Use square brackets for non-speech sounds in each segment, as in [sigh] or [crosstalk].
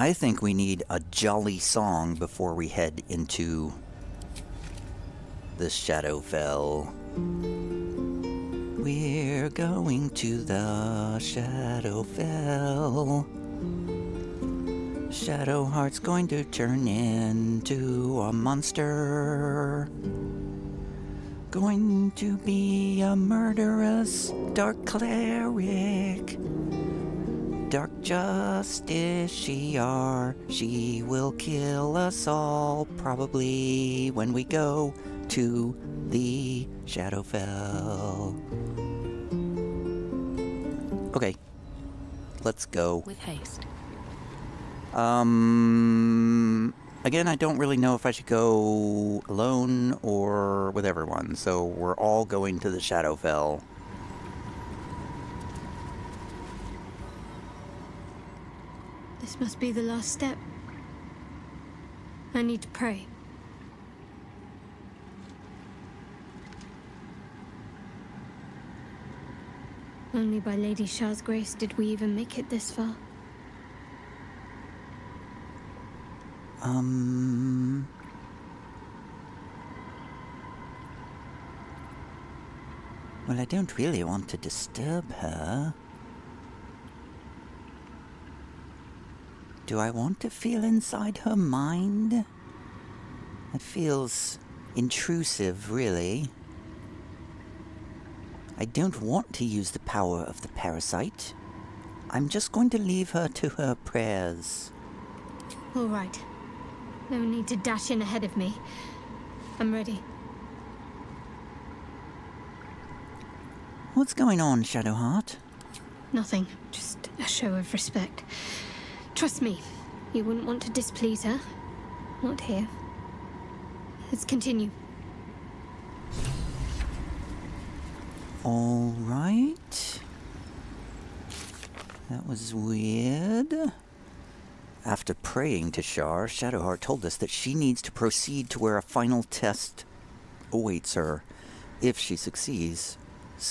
I think we need a jolly song before we head into the Shadowfell. We're going to the Shadowfell. Shadowheart's going to turn into a monster. Going to be a murderous dark cleric. Dark justiciar. She will kill us all, probably when we go to the Shadowfell. Okay, let's go. With haste. Um, again, I don't really know if I should go alone or with everyone, so we're all going to the Shadowfell. Must be the last step. I need to pray. Only by Lady Shar's grace did we even make it this far. Um. Well, I don't really want to disturb her. Do I want to feel inside her mind? It feels intrusive, really. I don't want to use the power of the parasite. I'm just going to leave her to her prayers. All right. No need to dash in ahead of me. I'm ready. What's going on, Shadowheart? Nothing. Just a show of respect. Trust me, you wouldn't want to displease her. Not here. Let's continue. All right. That was weird. After praying to Shar, Shadowheart told us that she needs to proceed to where a final test awaits her. If she succeeds,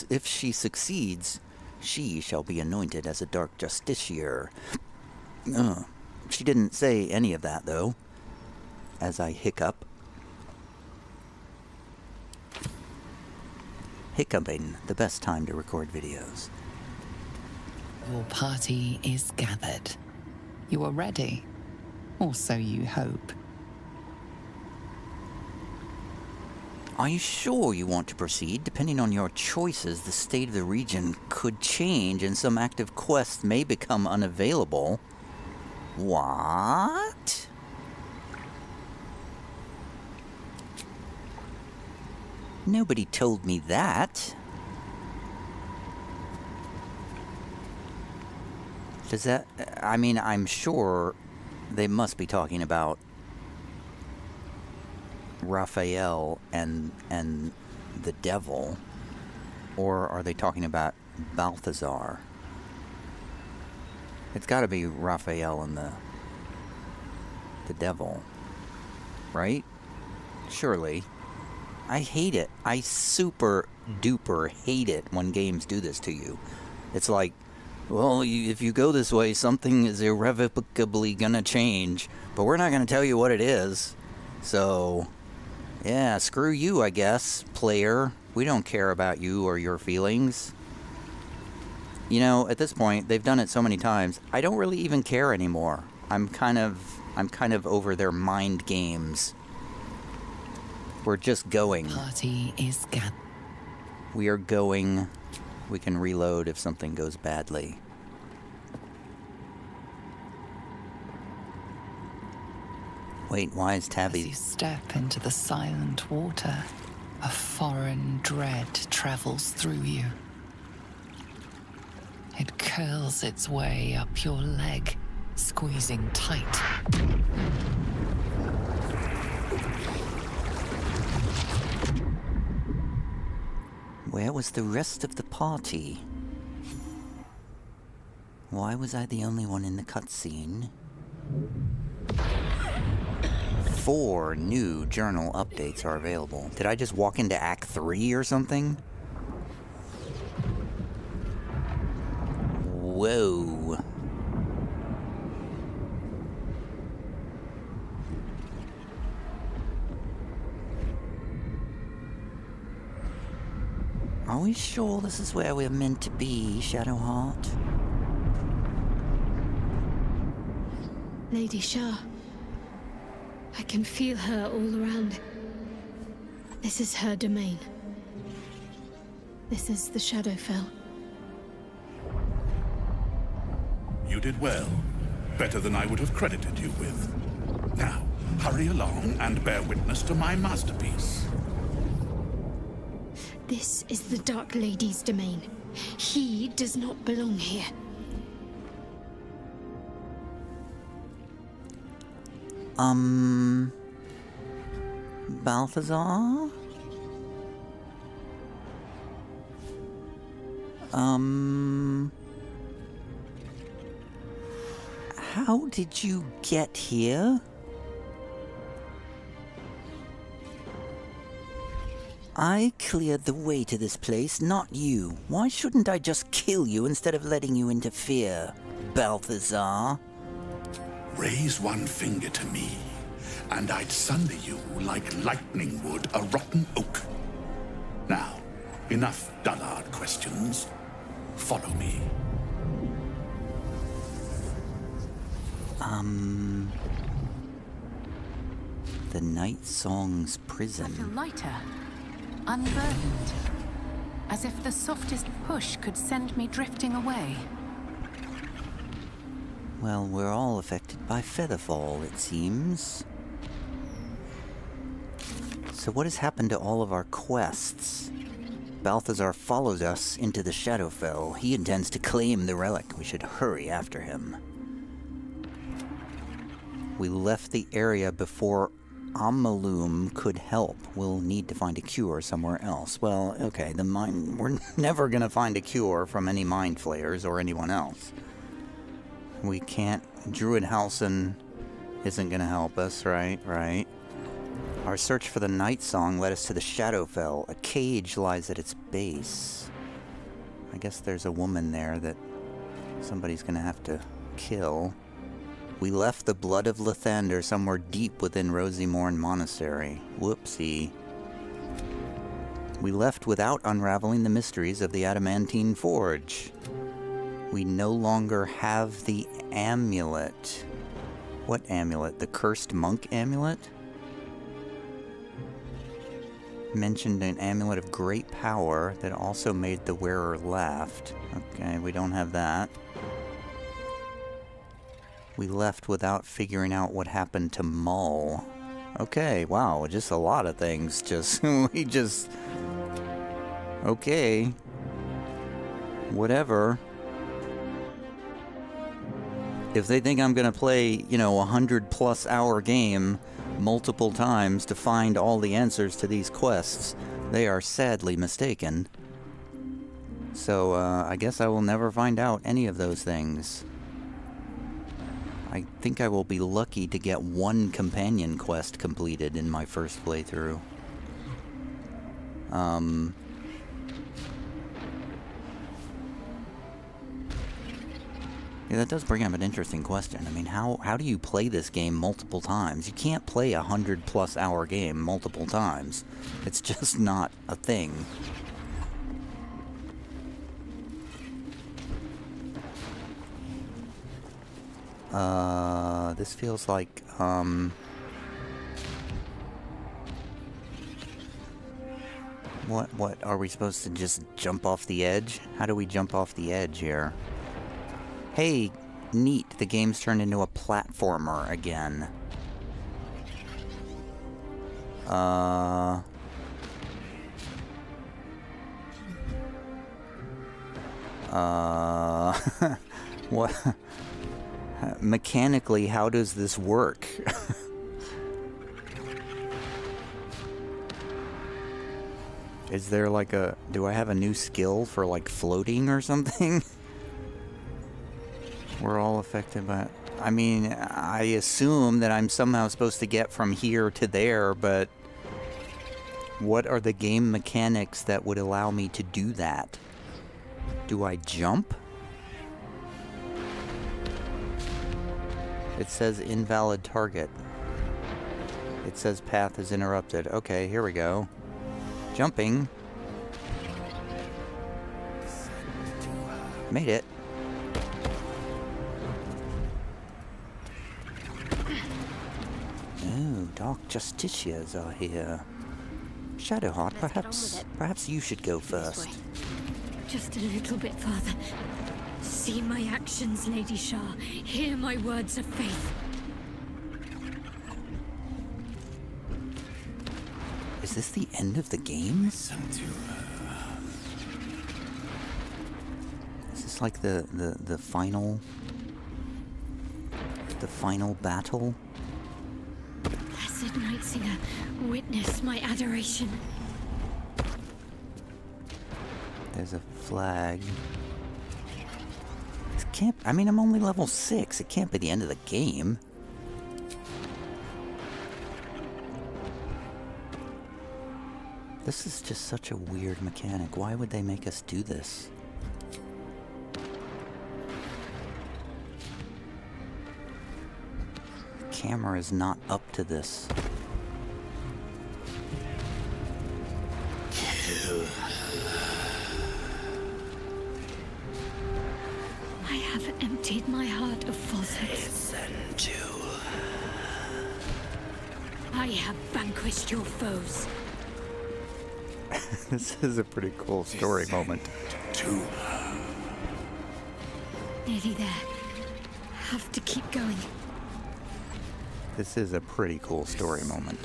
if she succeeds, she shall be anointed as a dark justiciar. Uh, she didn't say any of that though. As I hiccup. Hiccuping, the best time to record videos. Your party is gathered. You are ready, or so you hope. Are you sure you want to proceed? Depending on your choices, the state of the region could change and some active quests may become unavailable. What? Nobody told me that. Does that... I mean, I'm sure they must be talking about Raphael and and the devil, or are they talking about Balthazar? It's got to be Raphael and the the devil, right? Surely. I hate it. I super duper hate it when games do this to you. It's like, well, if you go this way, something is irrevocably gonna change, but we're not gonna tell you what it is. So, yeah, screw you, I guess, player. We don't care about you or your feelings. You know, at this point, they've done it so many times, I don't really even care anymore. I'm kind of I'm kind of over their mind games. We're just going. Party is gathered. We are going. We can reload if something goes badly. Wait, why is As Tabby you step into the silent water, a foreign dread travels through you. It curls its way up your leg, squeezing tight. Where was the rest of the party? Why was I the only one in the cutscene? Four new journal updates are available. Did I just walk into Act 3 or something? Whoa. Are we sure this is where we're meant to be, Shadowheart? Lady Shar. I can feel her all around. This is her domain. This is the Shadowfell. You did well. Better than I would have credited you with. Now, hurry along and bear witness to my masterpiece. This is the Dark Lady's domain. He does not belong here. Um. Balthazar? Um. How did you get here? I cleared the way to this place, not you. Why shouldn't I just kill you instead of letting you interfere, Balthazar? Raise one finger to me, and I'd sunder you like lightning would a rotten oak. Now, enough dullard questions. Follow me. Um. The Nightsong's I feel prison. lighter, unburdened, as if the softest push could send me drifting away. Well, we're all affected by Featherfall, it seems. So, what has happened to all of our quests? Balthazar follows us into the Shadowfell. He intends to claim the relic. We should hurry after him. We left the area before Omeluum could help. We'll need to find a cure somewhere else. Well, okay, the mind. [laughs] We're never gonna find a cure from any mind flayers or anyone else. We can't. Druid Halsin isn't gonna help us, right? Right. Our search for the Nightsong led us to the Shadowfell. A cage lies at its base. I guess there's a woman there that somebody's gonna have to kill. We left the blood of Lathander somewhere deep within Rosymorn Monastery. Whoopsie. We left without unraveling the mysteries of the Adamantine Forge. We no longer have the amulet. What amulet? The cursed monk amulet? Mentioned an amulet of great power that also made the wearer laughed. Okay, we don't have that. We left without figuring out what happened to Mol. Okay, wow, just a lot of things. [laughs] Just, we just. Okay. Whatever. If they think I'm gonna play, you know, a hundred plus hour game multiple times to find all the answers to these quests, they are sadly mistaken. So, uh, I guess I will never find out any of those things. I think I will be lucky to get one companion quest completed in my first playthrough. Um. Yeah, that does bring up an interesting question. I mean, how how do you play this game multiple times? You can't play a hundred plus hour game multiple times. It's just [laughs] not a thing. Uh, this feels like um. What what are we supposed to just jump off the edge? How do we jump off the edge here? Hey, neat, the game's turned into a platformer again. Uh... Uh... [laughs] what... Mechanically, how does this work? [laughs] Is there like a... Do I have a new skill for like floating or something? [laughs] We're all affected by. I mean, I assume that I'm somehow supposed to get from here to there, but what are the game mechanics that would allow me to do that? Do I jump? It says invalid target. It says path is interrupted. Okay, here we go. Jumping. Made it. Oh, Dark Justiciars are here. Shadowheart, Let's get on perhaps perhaps you should go first. Just a little bit farther. See my actions, Lady Shar. Hear my words of faith. Is this the end of the game? Uh, Is this like the, the, the final the final battle? Blessed Nightsinger, witness my adoration. There's a flag. Can't I mean I'm only level six. It can't be the end of the game. This is just such a weird mechanic. Why would they make us do this? The camera is not up to this. Vanquished your foes. [laughs] this is a pretty cool story moment. To Nearly there. Have to keep going. This is a pretty cool story moment.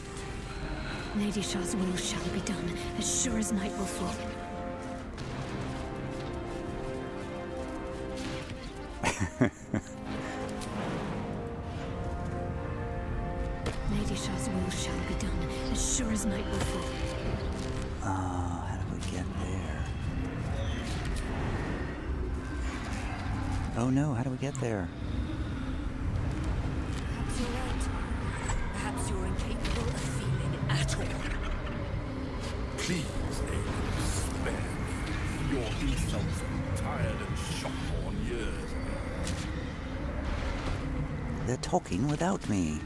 Lady Shar's will shall be done, as sure as night will fall. Uh, how do we get there? Oh no, how do we get there? Perhaps you're right. Perhaps you're incapable of feeling at all. please, Aiden, spare me. Your insults are tired and shopborn years. They're talking without me.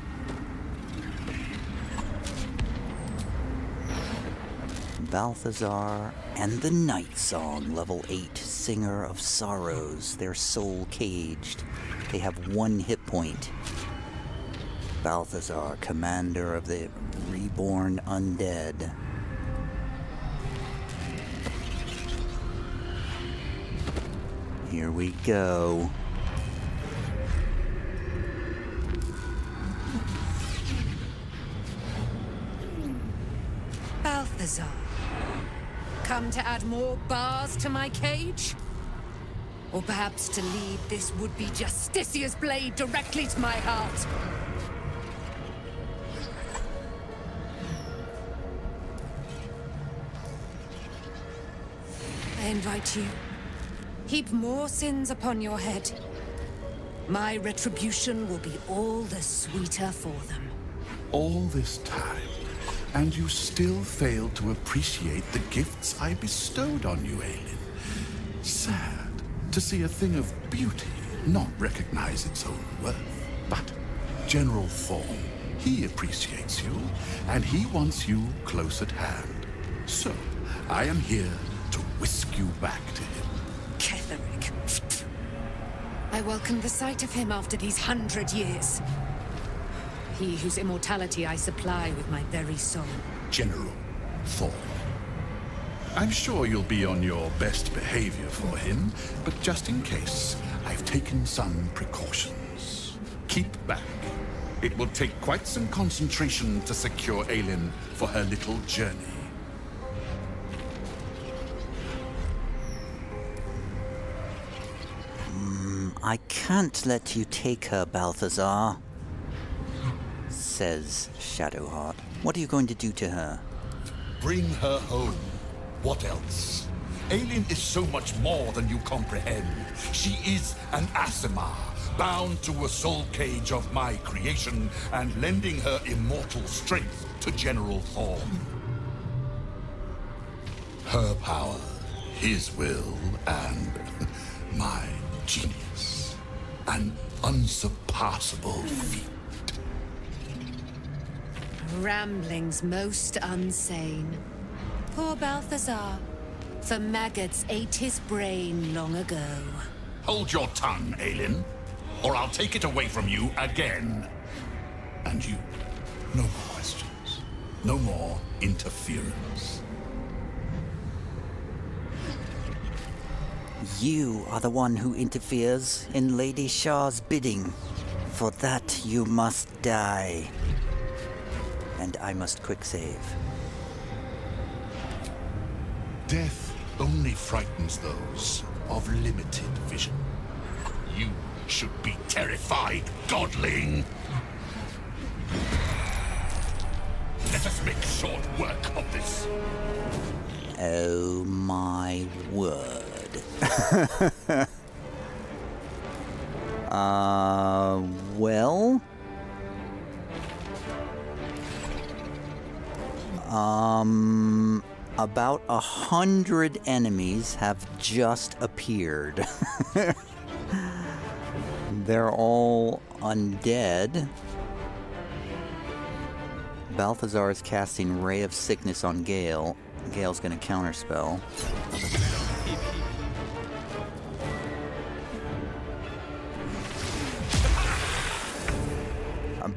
Balthazar and the Nightsong, level 8, Singer of Sorrows. They're soul caged. They have one hit point. Balthazar, commander of the reborn undead. Here we go. Balthazar. Come to add more bars to my cage? Or perhaps to lead this would-be Justiciar's blade directly to my heart? I invite you. Heap more sins upon your head. My retribution will be all the sweeter for them. All this time, and you still fail to appreciate the gifts I bestowed on you, Aelin. Sad to see a thing of beauty not recognize its own worth. But General Thorm, he appreciates you, and he wants you close at hand. So, I am here to whisk you back to him. Ketheric. I welcome the sight of him after these hundred years. He whose immortality I supply with my very soul. General Thorm. I'm sure you'll be on your best behavior for him, but just in case, I've taken some precautions. Keep back. It will take quite some concentration to secure Aelin for her little journey. Hmm, I can't let you take her, Balthazar, says Shadowheart. What are you going to do to her? Bring her home. What else? Aelin is so much more than you comprehend. She is an Aasimar, bound to a soul cage of my creation and lending her immortal strength to General Thorm. Her power, his will, and [laughs] my genius. An unsurpassable feat. Ramblings most unsane. Poor Balthazar. For maggots ate his brain long ago. Hold your tongue, Aelin, or I'll take it away from you again. And you, no more questions. No more interference. You are the one who interferes in Lady Shar's bidding. For that you must die. And I must quick save. Death only frightens those of limited vision. You should be terrified, godling! Let us make short work of this. Oh my word. [laughs] uh, well. Um, about a hundred enemies have just appeared. [laughs] They're all undead. Balthazar is casting Ray of Sickness on Gale. Gale's gonna counterspell.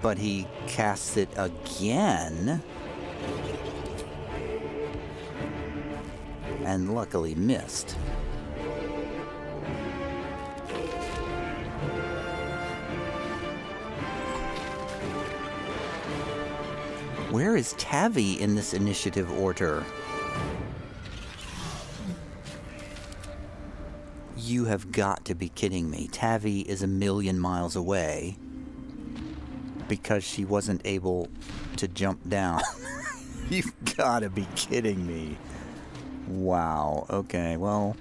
But he casts it again. And luckily missed. Where is Tavi in this initiative order? You have got to be kidding me. Tavi is a million miles away because she wasn't able to jump down. [laughs] You've got to be kidding me. Wow. Okay, well.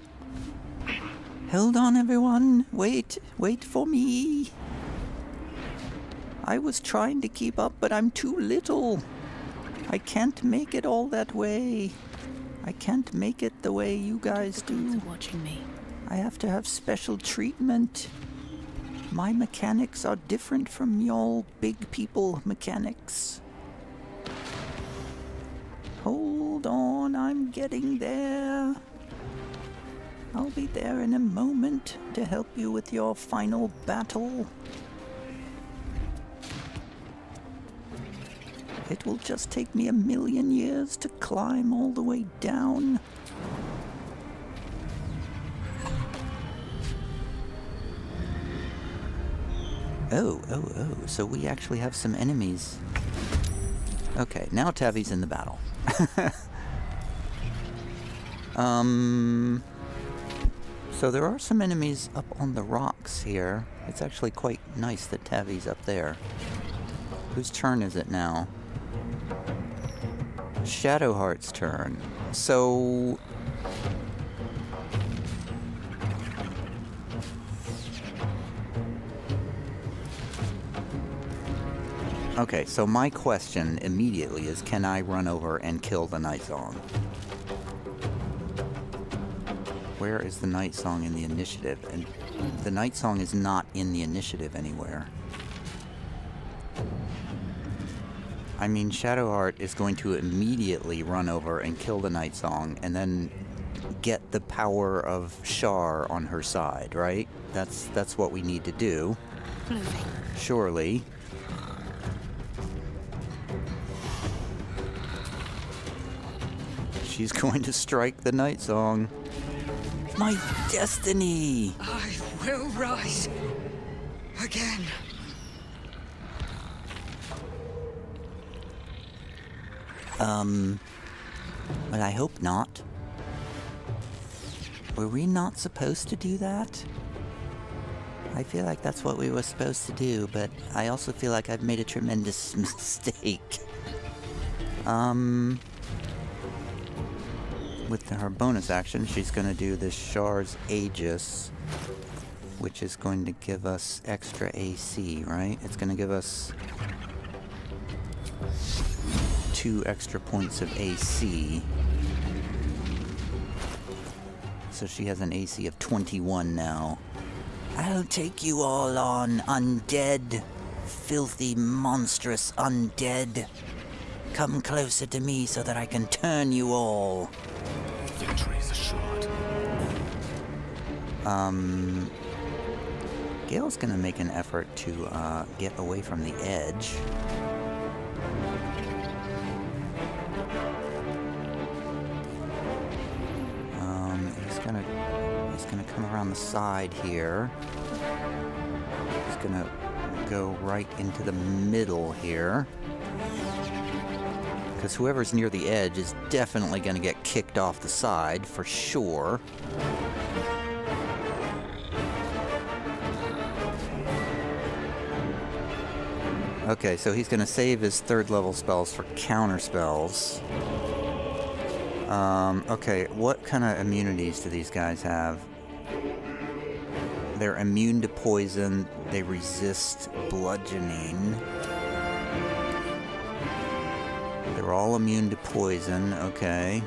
Hold on, everyone. Wait. Wait for me. I was trying to keep up, but I'm too little. I can't make it all that way. I can't make it the way you guys do. watching me. I have to have special treatment. My mechanics are different from y'all big people mechanics. I'm getting there. I'll be there in a moment to help you with your final battle. It will just take me a million years to climb all the way down. Oh, oh, oh. So we actually have some enemies. Okay, now Tavi's in the battle. [laughs] um. So there are some enemies up on the rocks here. It's actually quite nice that Tavi's up there. Whose turn is it now? Shadowheart's turn. So Okay, so my question immediately is can I run over and kill the Nightsong? Where is the Nightsong in the initiative? And the Nightsong is not in the initiative anywhere. I mean, Shadowheart is going to immediately run over and kill the Nightsong and then get the power of Shar on her side, right? That's that's what we need to do. Moving. Surely. She's [laughs] going to strike the nightsong. My destiny! I will rise again. Um. But I hope not. Were we not supposed to do that? I feel like that's what we were supposed to do, but I also feel like I've made a tremendous [laughs] mistake. Um. With her bonus action, she's going to do this Shar's Aegis, which is going to give us extra AC, right? It's going to give us two extra points of AC. So she has an AC of 21 now. I'll take you all on, undead. Filthy, monstrous undead. Come closer to me so that I can turn you all. Victory is assured. Um, Gale's gonna make an effort to uh, get away from the edge. Um, he's gonna he's gonna come around the side here. He's gonna go right into the middle here. Because whoever's near the edge is definitely going to get kicked off the side for sure. Okay, so he's going to save his third level spells for counter spells. Um, okay, what kind of immunities do these guys have? They're immune to poison, they resist bludgeoning. They're all immune to poison, okay.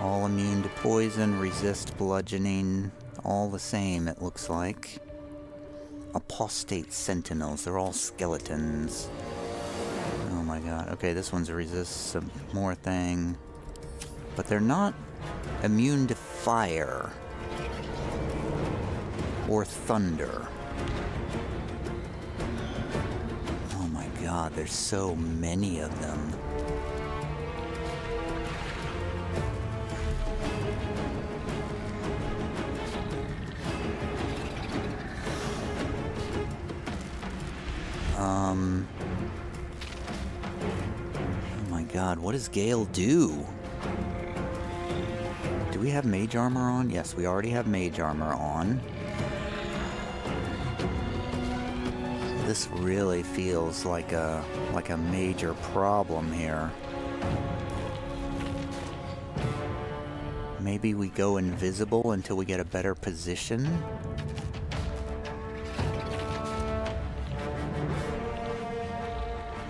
All immune to poison, resist bludgeoning, all the same, it looks like. Apostate sentinels, they're all skeletons. Oh my god. Okay, this one's a resist some more thing. But they're not immune to fire or thunder. God, there's so many of them. Um. Oh my god, what does Gale do? Do we have mage armor on? Yes, we already have mage armor on. This really feels like a like a major problem here. Maybe we go invisible until we get a better position?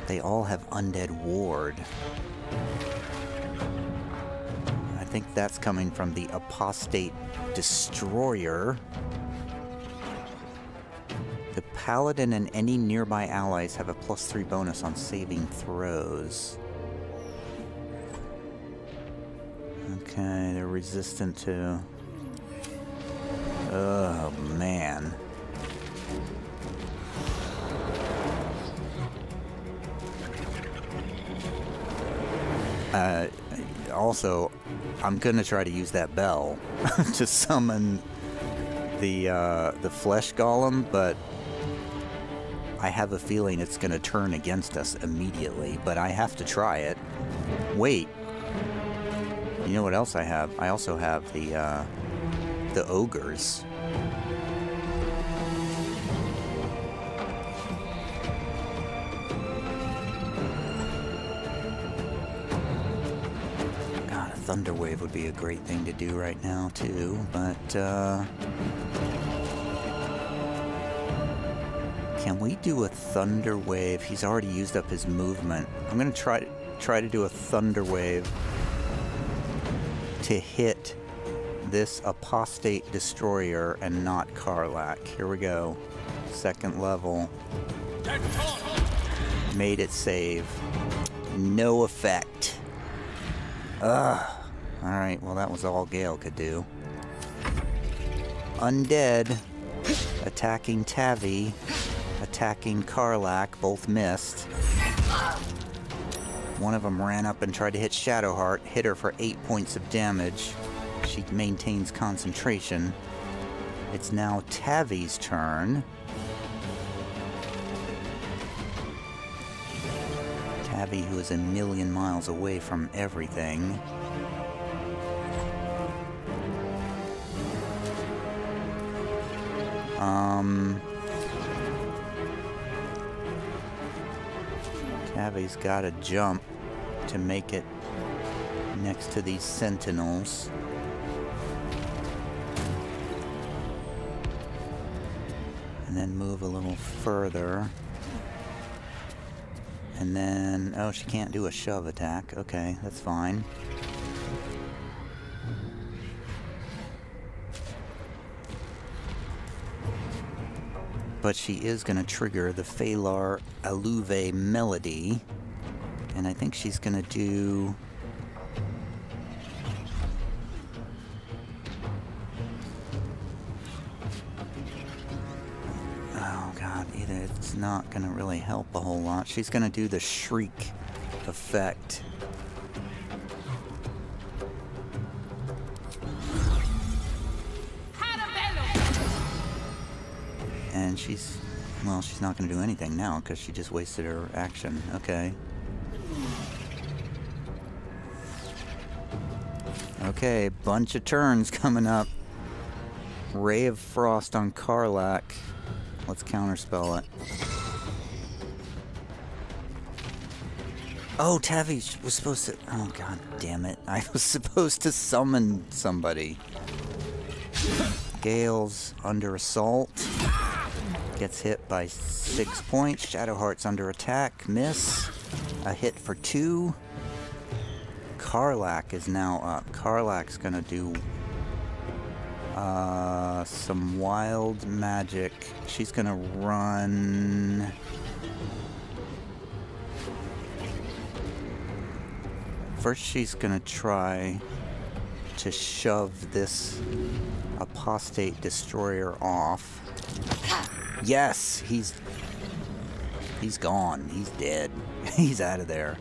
They all have undead ward. I think that's coming from the apostate destroyer. Paladin and any nearby allies have a plus three bonus on saving throws. Okay, they're resistant to. Oh man. Uh, also, I'm gonna try to use that bell [laughs] to summon the uh, the flesh golem, but I have a feeling it's gonna turn against us immediately. But I have to try it. Wait, you know what else I have? I also have the uh, the ogres. God, a thunder wave would be a great thing to do right now too, but uh, can we do a thunder wave? He's already used up his movement. I'm gonna try try to do a thunder wave to hit this apostate destroyer and not Karlach. Here we go. Second level. Made it save. No effect. Ugh. Alright, well that was all Gale could do. Undead. Attacking Tavi. Attacking Karlach. Both missed. One of them ran up and tried to hit Shadowheart, hit her for 8 points of damage. She maintains concentration. It's now Tavi's turn. Tavi, who is a million miles away from everything. Um. Tavi's got to jump to make it next to these sentinels. And then move a little further. And then, oh, she can't do a shove attack. Okay, that's fine. But she is going to trigger the Phalar Aluve melody. And I think she's going to do... Oh god, either it's not going to really help a whole lot. She's going to do the shriek effect. She's, well, she's not going to do anything now because she just wasted her action. Okay. Okay, bunch of turns [laughs] coming up. Ray of Frost on Karlach. Let's counterspell it. Oh, Tavi was supposed to. Oh, god damn it. I [laughs] was supposed to summon somebody. Gale's under assault. Gets hit by six points. Shadowheart's under attack. Miss. A hit for two. Karlach is now up. Karlach's gonna do uh, some wild magic. She's gonna run. First, she's gonna try to shove this apostate destroyer off. Yes, he's he's gone. He's dead. [laughs] he's out of there.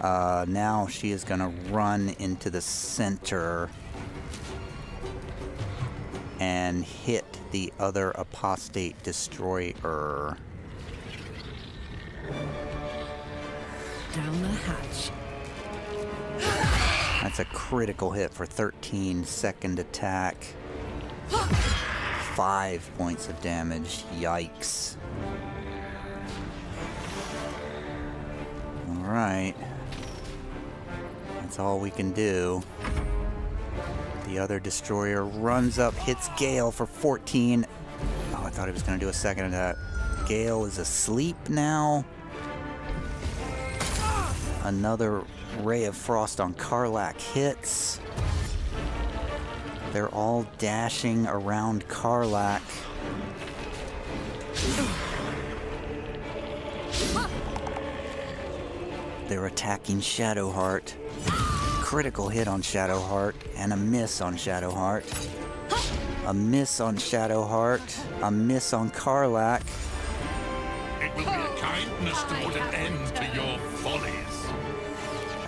Uh, now she is gonna run into the center and hit the other apostate destroyer. Down the hatch. That's a critical hit for 13 second attack. Five points of damage. Yikes. Alright. That's all we can do. The other destroyer runs up, hits Gale for 14. Oh, I thought he was going to do a second attack. Gale is asleep now. Another ray of frost on Karlach hits. They're all dashing around Karlach. They're attacking Shadowheart. Critical hit on Shadowheart and a miss on Shadowheart. A miss on Shadowheart. A miss on Karlach. It will be a kindness to put an end to your follies.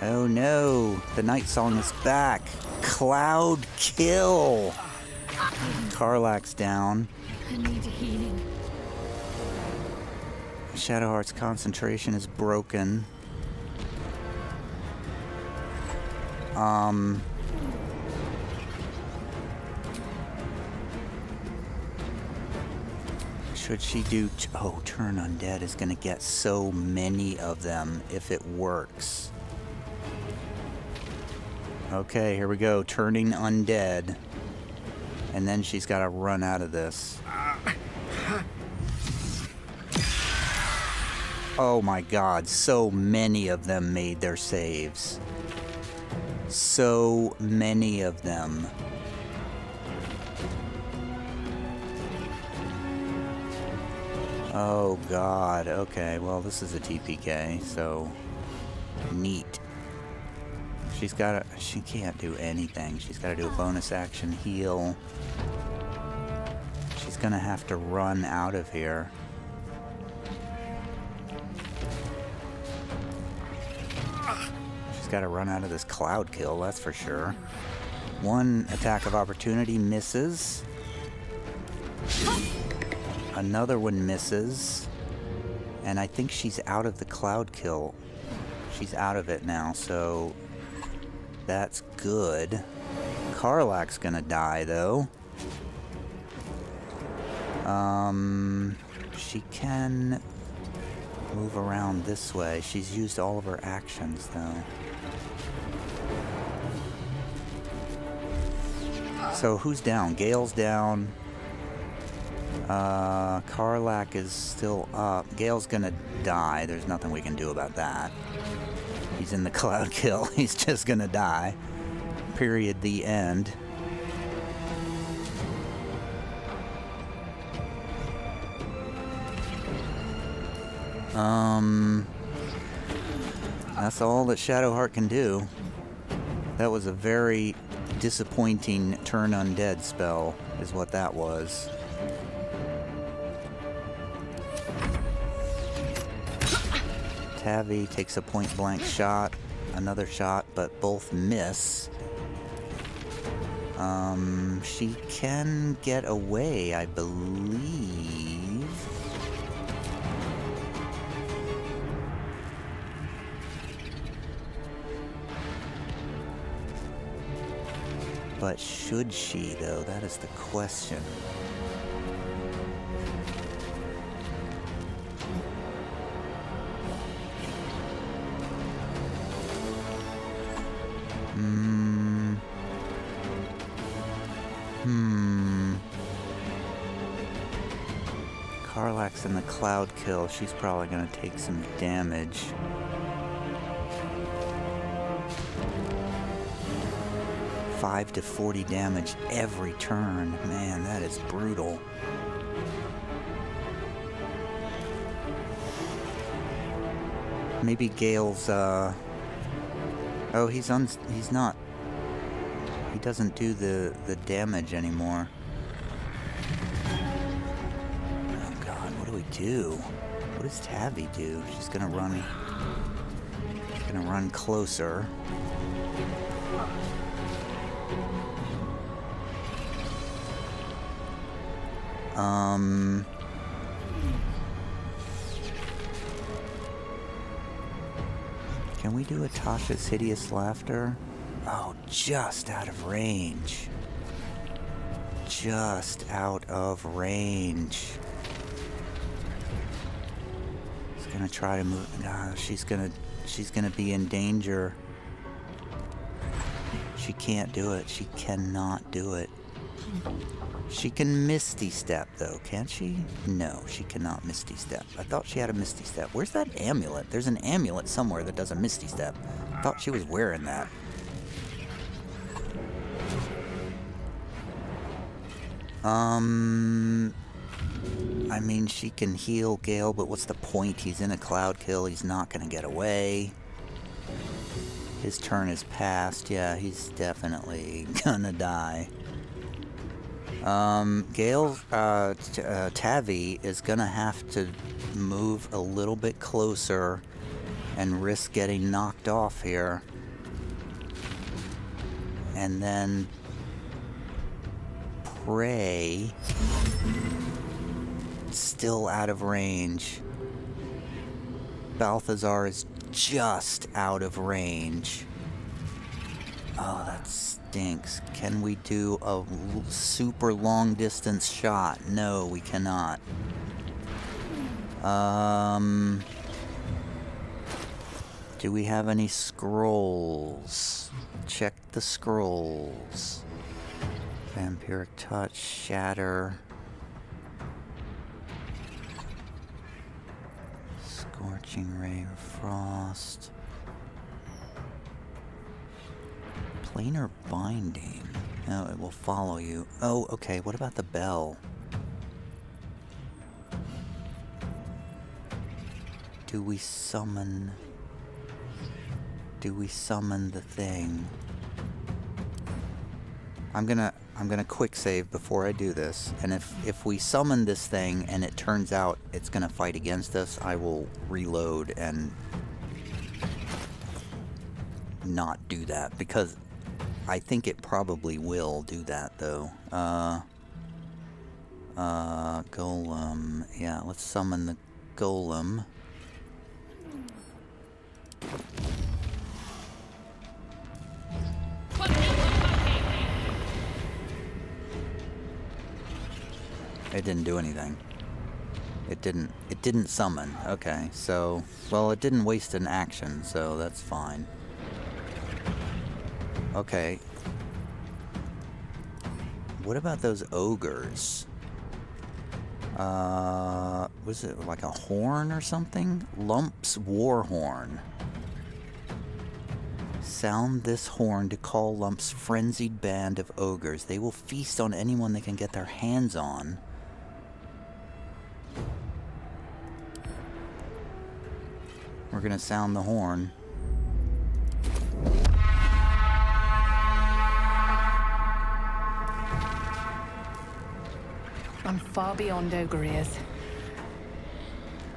Oh no, the nightsong is back. Cloud kill. Karlach's down. I need healing. Shadowheart's concentration is broken. Um. Should she do. T- oh, Turn Undead is gonna get so many of them if it works. Okay, here we go. Turning Undead. And then she's gotta run out of this. Oh my god, so many of them made their saves. So many of them. Oh god, okay, well this is a TPK, so neat. She's got to she can't do anything. She's got to do a bonus action heal. She's going to have to run out of here. She's got to run out of this cloudkill, that's for sure. One attack of opportunity misses. Another one misses. And I think she's out of the cloudkill. She's out of it now, so that's good. Karlach's gonna die, though. Um, she can move around this way. She's used all of her actions, though. So who's down? Gale's down. Uh, Karlach is still up. Gale's gonna die. There's nothing we can do about that. He's in the [laughs] cloudkill. He's just gonna die. Period. The end. Um, that's all that Shadowheart can do. That was a very disappointing turn undead spell, is what that was. Tavi takes a point blank shot, another shot, but both miss. Um, she can get away, I believe. But should she, though? That is the question. Cloud kill. She's probably gonna take some damage. Five to 40 damage every turn. Man, that is brutal. Maybe Gale's, uh... Oh, he's un- he's not. He doesn't do the, the damage anymore. Do? What does Tavi do? She's gonna run... She's gonna run closer. Um... Can we do a Tasha's Hideous Laughter? Oh, just out of range. Just out of range. Gonna try to move. She's gonna. She's gonna be in danger. She can't do it. She cannot do it. She can Misty Step, though, can't she? No, she cannot Misty Step. I thought she had a Misty Step. Where's that amulet? There's an amulet somewhere that does a Misty Step. I thought she was wearing that. Um... I mean, she can heal Gale, but what's the point? He's in a cloudkill. He's not going to get away. His turn is past. Yeah, he's definitely [laughs] gonna die. Um, Gale, uh, uh, Tavi is gonna have to move a little bit closer and risk getting knocked off here. And then Prey still out of range. Balthazar is just out of range. Oh, that stinks. Can we do a super long distance shot? No, we cannot. Um. Do we have any scrolls? Check the scrolls. Vampiric touch, shatter. Scorching ray of frost. Planar binding. No, it will follow you. Oh, okay. What about the bell? Do we summon... Do we summon the thing? I'm gonna... I'm gonna quick save before I do this, and if, if we summon this thing and it turns out it's gonna fight against us, I will reload and not do that, because I think it probably will do that, though. Uh, uh, Golem. Yeah, let's summon the Golem. It didn't do anything. It didn't. It didn't summon. Okay, so well, it didn't waste an action, so that's fine. Okay. What about those ogres? Uh, was it like a horn or something? Lump's war horn. Sound this horn to call Lump's frenzied band of ogres. They will feast on anyone they can get their hands on. We're gonna sound the horn. I'm far beyond ogre ears.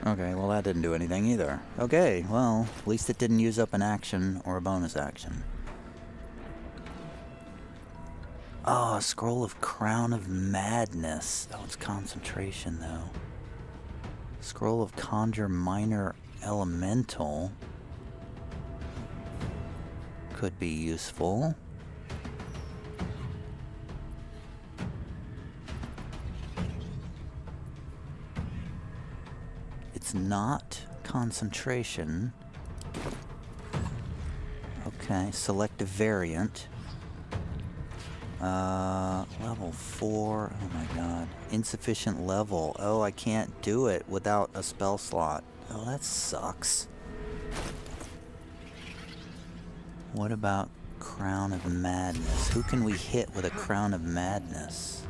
Okay, well that didn't do anything either. Okay, well, at least it didn't use up an action or a bonus action. Oh, Scroll of Crown of Madness. Oh, it's concentration, though. Scroll of Conjure Minor Elemental. Could be useful. It's not concentration. Okay, select a variant. Uh, level 4. Oh my god. Insufficient level. Oh, I can't do it without a spell slot. Oh, that sucks. What about Crown of Madness? Who can we hit with a Crown of Madness?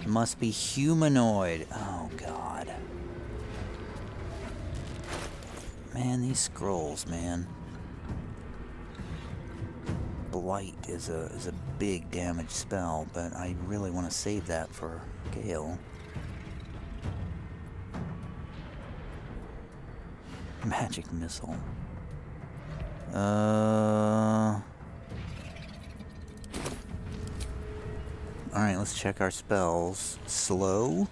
It must be humanoid. Oh god. Man, these scrolls, man. Blight is a is a big damage spell, but I really want to save that for Gale. Magic missile. Uh. Alright, let's check our spells. Slow?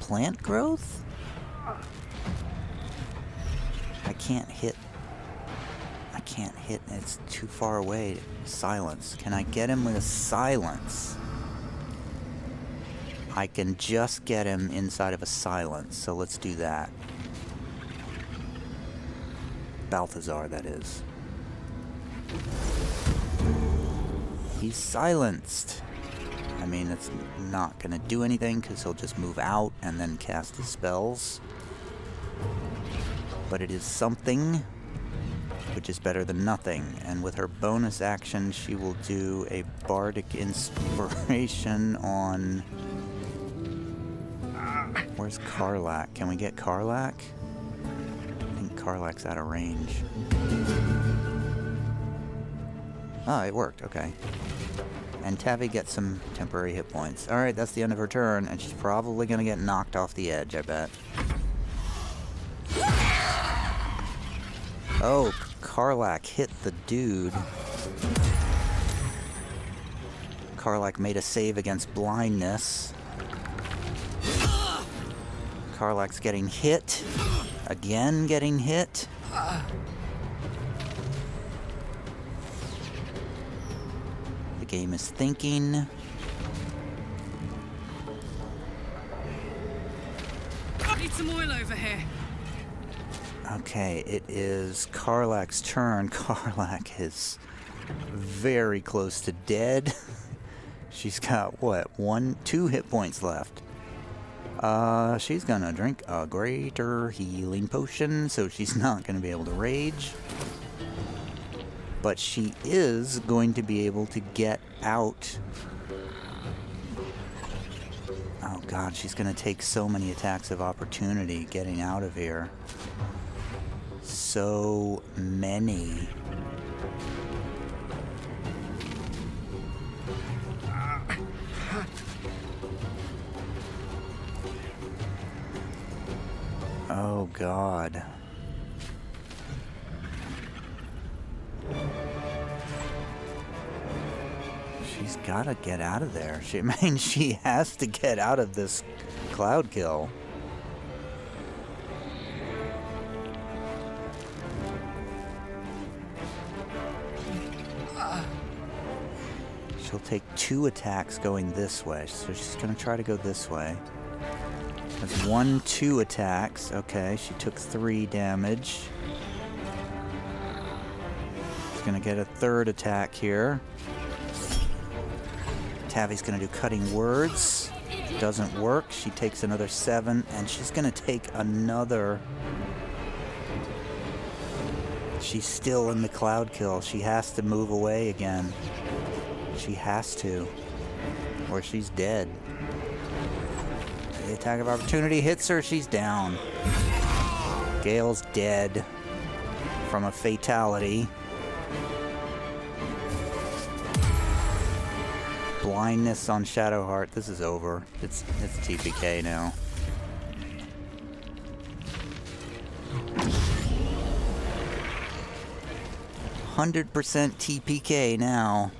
Plant growth? I can't hit I can't hit. It's too far away. Silence. Can I get him with a silence? I can just get him inside of a silence, so let's do that. Balthazar, that is. He's silenced. I mean, it's not going to do anything because he'll just move out and then cast his spells. But it is something which is better than nothing. And with her bonus action, she will do a bardic inspiration [laughs] on. Where's Karlach? Can we get Karlach? Karlach's out of range. Oh, it worked. Okay. And Tavi gets some temporary hit points. Alright, that's the end of her turn, and she's probably gonna get knocked off the edge, I bet. Oh, Karlach hit the dude. Karlach made a save against blindness. Karlach's getting hit. Again getting hit. The game is thinking. Need some oil over here. Okay, it is Karlach's turn. [laughs] Karlach is very close to dead. [laughs] she's got, what, one, two hit points left. Uh, she's gonna drink a greater healing potion, so she's [laughs] not gonna be able to rage. But she is going to be able to get out. Oh god, she's gonna take so many attacks of opportunity getting out of here so many. God. She's gotta get out of there. She, [laughs] I mean, she has to get out of this cloudkill. She'll take two attacks going this way, so she's gonna try to go this way. That's one, two attacks. Okay, she took three damage. She's gonna get a third attack here. Tavi's gonna do cutting words. Doesn't work. She takes another seven, and she's gonna take another. She's still in the cloudkill. She has to move away again. She has to. Or she's dead. Attack of opportunity hits her. She's down. Gale's dead from a fatality. Blindness on Shadowheart. This is over. It's it's TPK now. Hundred percent TPK now.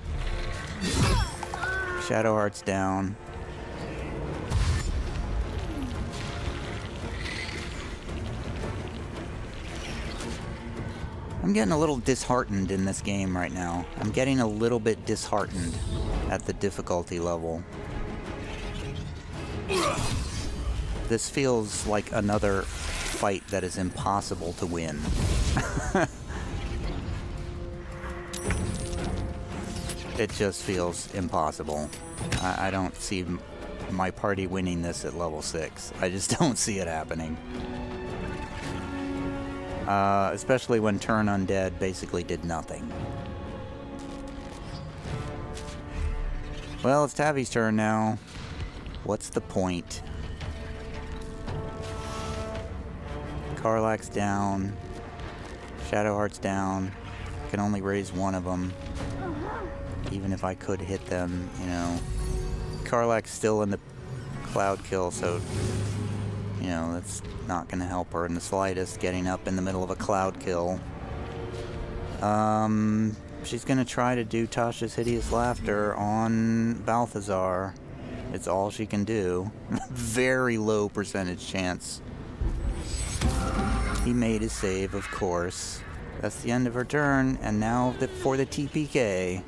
Shadowheart's down. I'm getting a little disheartened in this game right now. I'm getting a little bit disheartened at the difficulty level. This feels like another fight that is impossible to win. [laughs] it just feels impossible. I, I don't see my party winning this at level 6. I just [laughs] don't see it happening. Uh, especially when Turn Undead basically did nothing. Well, it's Tavi's turn now. What's the point? Karlach's down. Shadowheart's down. I Can only raise one of them. Even if I could hit them, you know. Karlach's still in the cloudkill, so you know, that's not going to help her in the slightest, getting up in the middle of a cloudkill. Um, she's going to try to do Tasha's Hideous Laughter on Balthazar. It's all she can do. [laughs] Very low percentage chance. He made his save, of course. That's the end of her turn, and now the, for the TPK.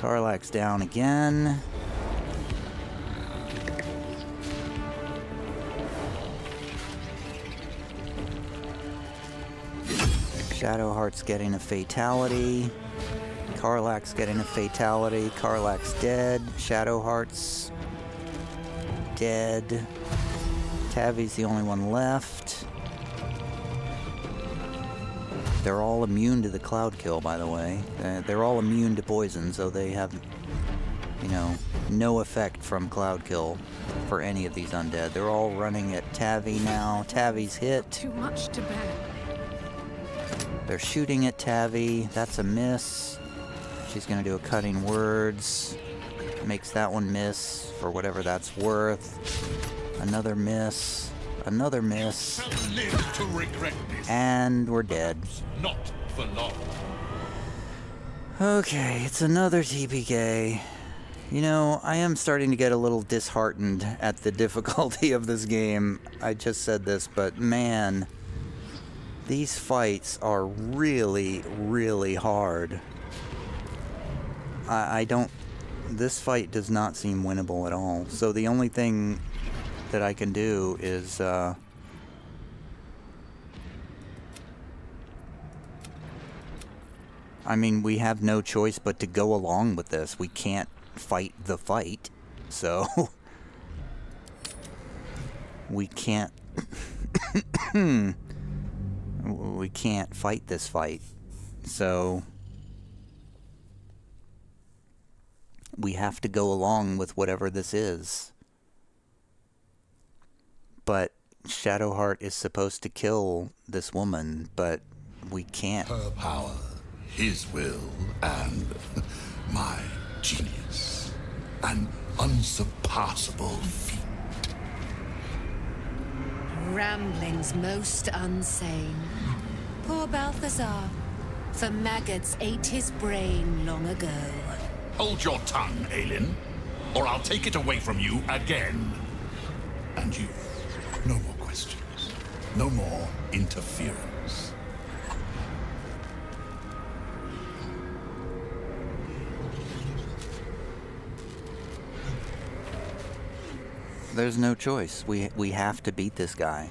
Karlach's down again. Shadowheart's getting a fatality. Karlach's getting a fatality. Karlach's dead. Shadowheart's dead. Tavi's the only one left. They're all immune to the cloudkill, by the way. Uh, they're all immune to poison, so they have, you know, no effect from cloudkill for any of these undead. They're all running at Tavi now. Tavi's hit. Too much to bear. They're shooting at Tavi. That's a miss. She's going to do a cutting words. Makes that one miss for whatever that's worth. Another miss. Another miss. And we're dead. Not for long. Okay, it's another TPK. You know, I am starting to get a little disheartened at the [laughs] difficulty of this game. I just said this, but man, these fights are really, really hard. I, I don't... This fight does not seem winnable at all. So the only thing that I can do is... Uh, I mean, we have no choice but to go along with this. We can't fight the fight. So... [laughs] we can't... [coughs] [coughs] we can't fight this fight. So we have to go along with whatever this is. But Shadowheart is supposed to kill this woman, but we can't. Her power, his will, and [laughs] my genius. An unsurpassable. Ramblings most unsane. Poor Balthazar. For maggots ate his brain long ago. Hold your tongue, Aelin, or I'll take it away from you again. And you, no more questions. No more interference. There's no choice. We we have to beat this guy.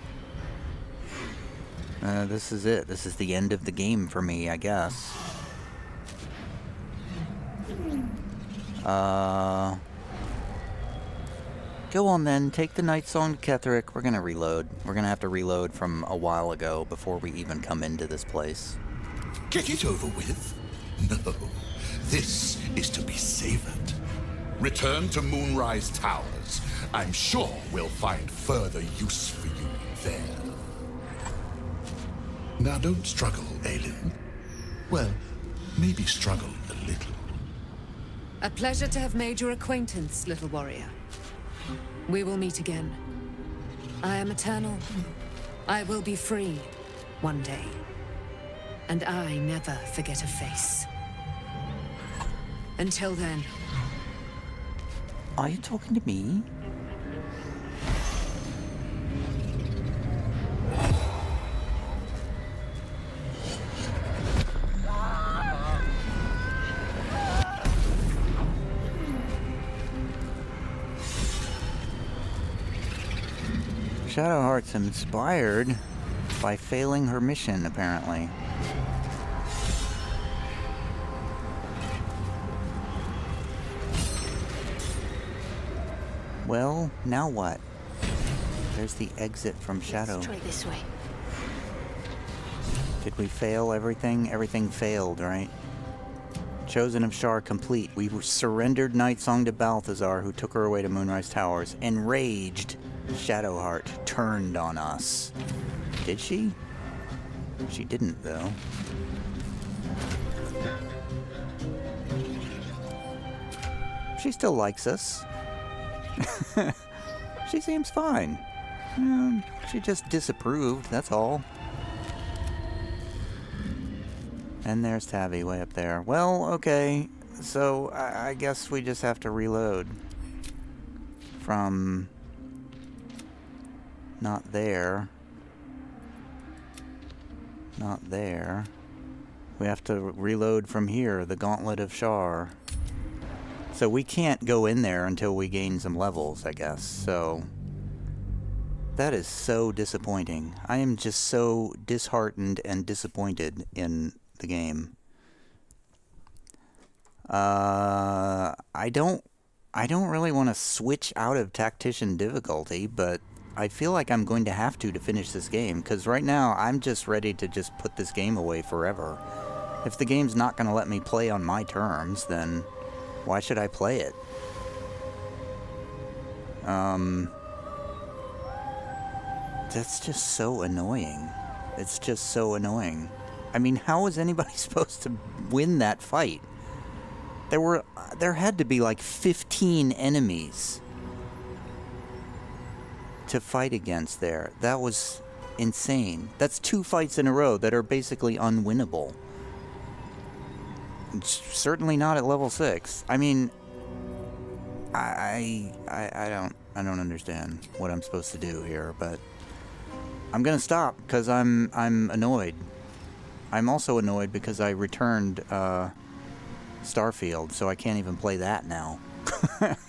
Uh, this is it. This is the end of the game for me, I guess. Uh, go on then. Take the Nightsong to Ketheric. We're gonna reload. We're gonna have to reload from a while ago before we even come into this place. Get it over with? No. This is to be savored. Return to Moonrise Towers. I'm sure we'll find further use for you there. Now don't struggle, Aelin. Well, maybe struggle a little. A pleasure to have made your acquaintance, little warrior. We will meet again. I am eternal. I will be free one day. And I never forget a face. Until then, Are you talking to me? Shadowheart's inspired by failing her mission, apparently. Well, now what? There's the exit from Shadow. Let's try this way. Did we fail everything? Everything failed, right? Chosen of Shar complete. We surrendered Nightsong to Balthazar, who took her away to Moonrise Towers. Enraged, Shadowheart turned on us. Did she? She didn't, though. She still likes us. [laughs] she seems fine. Um, she just disapproved, that's all. And there's Tavi way up there. Well, okay. So I, I guess we just have to reload from not there. Not there. We have to reload from here, the Gauntlet of Shar. So we can't go in there until we gain some levels, I guess. So that is so disappointing. I am just so disheartened and disappointed in the game. Uh, I don't I don't really want to switch out of tactician difficulty, but I feel like I'm going to have to to finish this game because right now I'm just ready to just put this game away forever. If the game's not going to let me play on my terms, then why should I play it? Um, that's just so annoying. It's just so annoying. I mean, how is anybody [laughs] supposed to win that fight? There were there had to be like 15 enemies to fight against there. That was insane. That's two fights in a row that are basically unwinnable. It's certainly not at level 6. I mean, I, I I don't I don't understand what I'm supposed to do here, but I'm to stop cuz I'm I'm annoyed. I'm also annoyed because I returned uh, Starfield, so I can't even play that now. [laughs]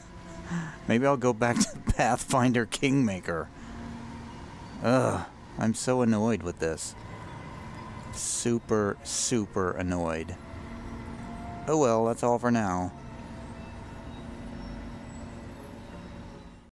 Maybe I'll go back to [laughs] Pathfinder Kingmaker. Ugh, I'm so annoyed with this. Super, super annoyed. Oh well, that's all for now.